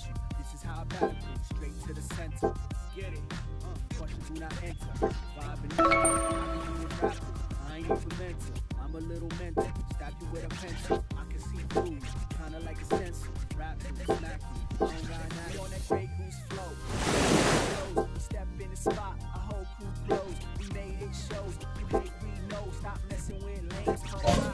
you. This is how I battle. Straight to the center. Get it. Uh, questions do not enter. Vibing in. I ain't even mental. I'm a little mental. Stab you with a pencil. I can see through. Kinda like a stencil. Rap you, smack you. I don't got an attitude. on that Grey Goose flow. Step in the spot. A whole crew blows. We made it shows. You hate, we know. Stop messing with lanes. Come out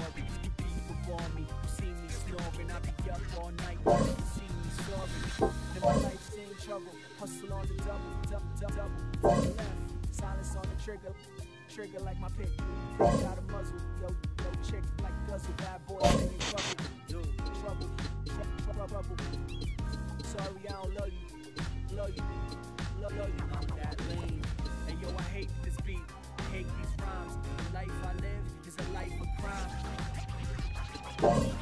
in story. You be before me. You see me snoring. I be up all night. You see me soaring. Then my life's in trouble. Hustle on the double. Double, double, double. Left. Silence on the trigger. Trigger like my pick. Out a muzzle. Yo, yo, chick like guzzle. Bad boy, baby, trouble. Trouble. Trouble. Trouble. Sorry, I don't love you. Love you. Love, love you. Hate